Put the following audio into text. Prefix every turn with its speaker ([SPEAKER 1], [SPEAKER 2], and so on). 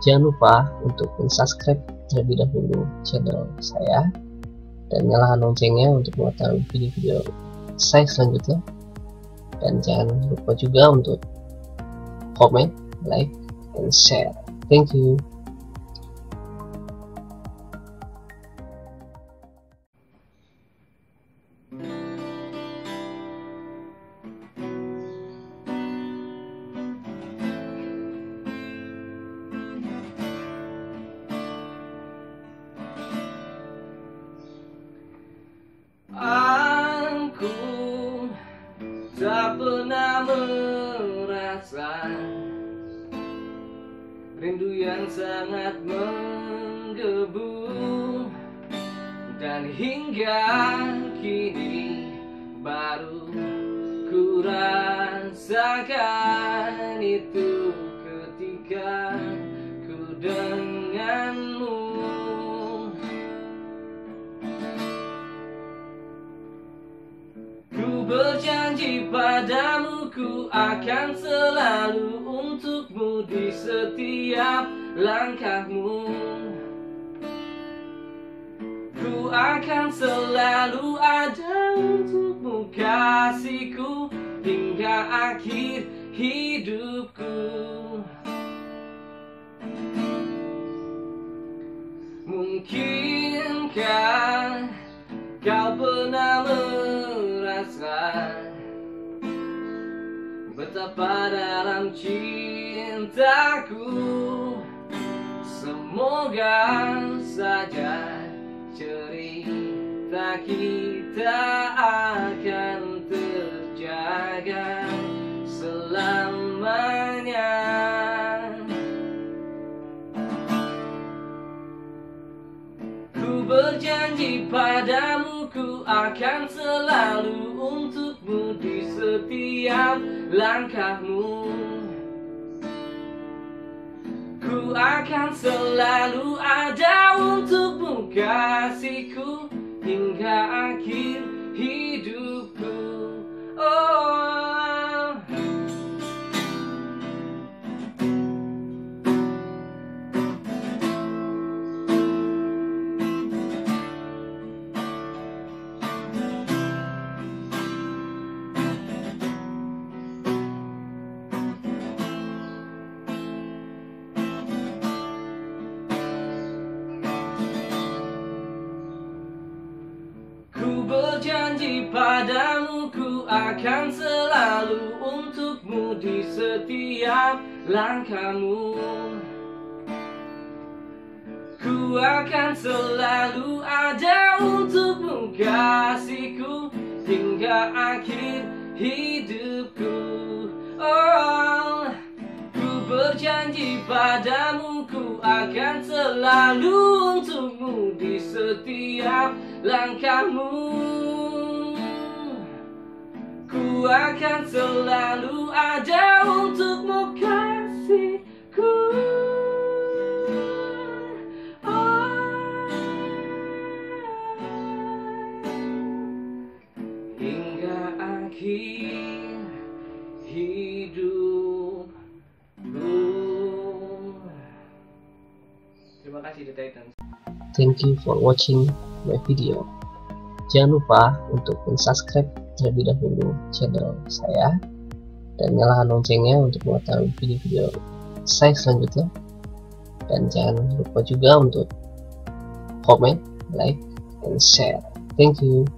[SPEAKER 1] Jangan lupa untuk subscribe terlebih dahulu channel saya dan nyalakan loncengnya untuk mengetahui video-video saya selanjutnya. Dan jangan lupa juga untuk komen, like, and share. Thank you.
[SPEAKER 2] Aku tak pernah merasa Rindu yang sangat menggebu. Dan hingga kini baru ku rasakan itu ketika ku denganmu berjanji padamu ku akan selalu untukmu di setiap langkahmu. Ku akan selalu ada untukmu kasihku hingga akhir hidupku. Mungkinkah Betapa dalam cintaku Semoga saja cerita kita berjanji padamu ku akan selalu untukmu di setiap langkahmu. Ku akan selalu ada untukmu kasihku hingga berjanji padamu ku akan selalu untukmu di setiap langkahmu. Ku akan selalu ada untukmu kasihku hingga akhir hidupku. Oh Ku berjanji padamu ku akan selalu setiap langkahmu Ku akan selalu ada untukmu kasihku. Hingga akhir hidupku Terima kasih The Titans
[SPEAKER 1] Thank you for watching my video. Jangan lupa untuk subscribe terlebih dahulu channel saya dan nyalakan loncengnya untuk mengetahui video-video saya selanjutnya. Dan jangan lupa juga untuk komen, like, and share. Thank you.